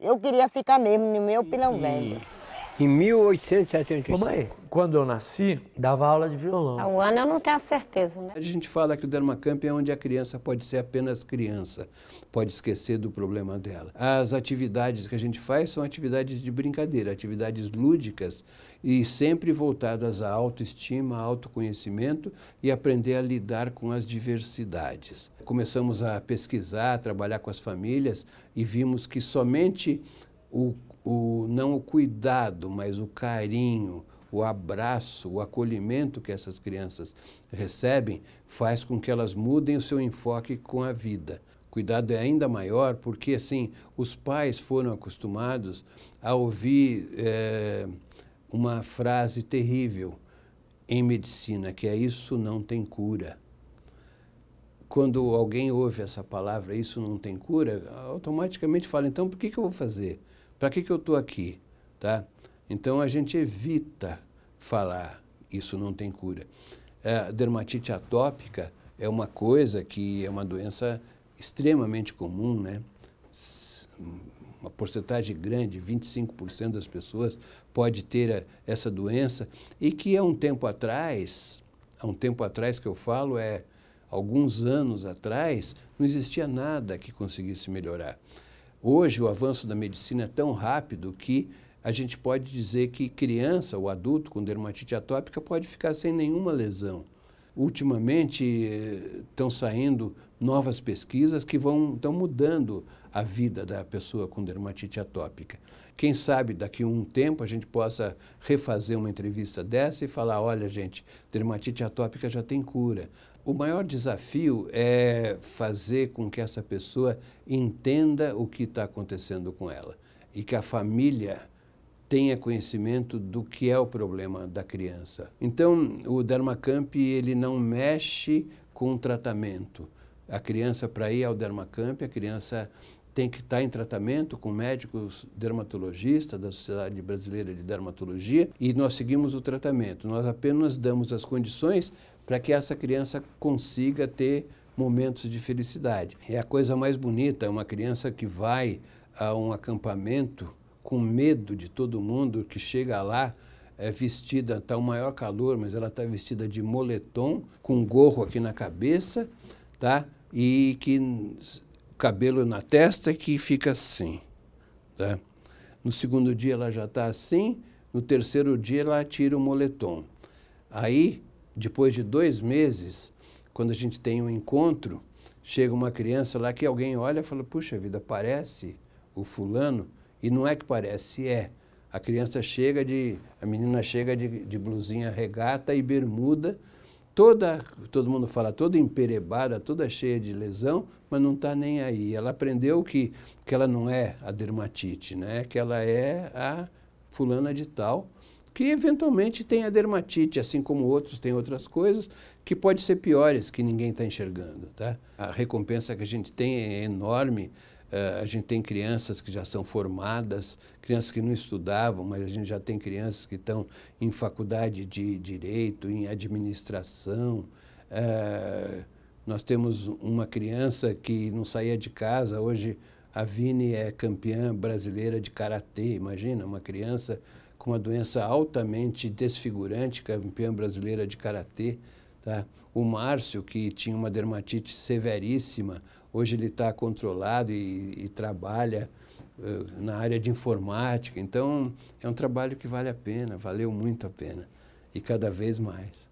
Eu queria ficar mesmo no meu pilão velho. Em 1875. Mamãe, quando eu nasci, dava aula de violão. Há um ano eu não tenho certeza, né? A gente fala que o Dermacamp é onde a criança pode ser apenas criança, pode esquecer do problema dela. As atividades que a gente faz são atividades de brincadeira, atividades lúdicas e sempre voltadas à autoestima, autoconhecimento e aprender a lidar com as diversidades. Começamos a pesquisar, a trabalhar com as famílias e vimos que somente o o, não o cuidado, mas o carinho, o abraço, o acolhimento que essas crianças recebem faz com que elas mudem o seu enfoque com a vida. O cuidado é ainda maior porque, assim, os pais foram acostumados a ouvir é, uma frase terrível em medicina, que é isso não tem cura. Quando alguém ouve essa palavra, isso não tem cura, automaticamente fala, então por que, que eu vou fazer? Para que, que eu estou aqui? Tá? Então a gente evita falar, isso não tem cura. A dermatite atópica é uma coisa que é uma doença extremamente comum, né? uma porcentagem grande, 25% das pessoas pode ter essa doença e que há um tempo atrás, há um tempo atrás que eu falo, é alguns anos atrás, não existia nada que conseguisse melhorar. Hoje o avanço da medicina é tão rápido que a gente pode dizer que criança ou adulto com dermatite atópica pode ficar sem nenhuma lesão. Ultimamente estão saindo novas pesquisas que vão estão mudando a vida da pessoa com dermatite atópica. Quem sabe daqui a um tempo a gente possa refazer uma entrevista dessa e falar, olha gente, dermatite atópica já tem cura. O maior desafio é fazer com que essa pessoa entenda o que está acontecendo com ela e que a família tenha conhecimento do que é o problema da criança. Então, o Dermacamp ele não mexe com o tratamento. A criança, para ir ao Dermacamp, a criança tem que estar tá em tratamento com médicos dermatologistas da Sociedade Brasileira de Dermatologia e nós seguimos o tratamento. Nós apenas damos as condições para que essa criança consiga ter momentos de felicidade. É a coisa mais bonita, uma criança que vai a um acampamento com medo de todo mundo, que chega lá é vestida, está o maior calor, mas ela está vestida de moletom, com gorro aqui na cabeça, tá? E que cabelo na testa que fica assim, tá? No segundo dia ela já está assim, no terceiro dia ela tira o moletom. Aí depois de dois meses, quando a gente tem um encontro, chega uma criança lá que alguém olha e fala, puxa vida, parece o fulano, e não é que parece, é. A criança chega de, a menina chega de, de blusinha regata e bermuda, toda, todo mundo fala, toda emperebada, toda cheia de lesão, mas não está nem aí. Ela aprendeu que, que ela não é a dermatite, né? que ela é a fulana de tal, que eventualmente tem a dermatite, assim como outros têm outras coisas, que pode ser piores, que ninguém está enxergando. Tá? A recompensa que a gente tem é enorme. Uh, a gente tem crianças que já são formadas, crianças que não estudavam, mas a gente já tem crianças que estão em faculdade de direito, em administração. Uh, nós temos uma criança que não saía de casa, hoje a Vini é campeã brasileira de karatê. Imagina, uma criança com uma doença altamente desfigurante, campeã brasileira de karatê. Tá? O Márcio, que tinha uma dermatite severíssima, hoje ele está controlado e, e trabalha uh, na área de informática. Então, é um trabalho que vale a pena, valeu muito a pena. E cada vez mais.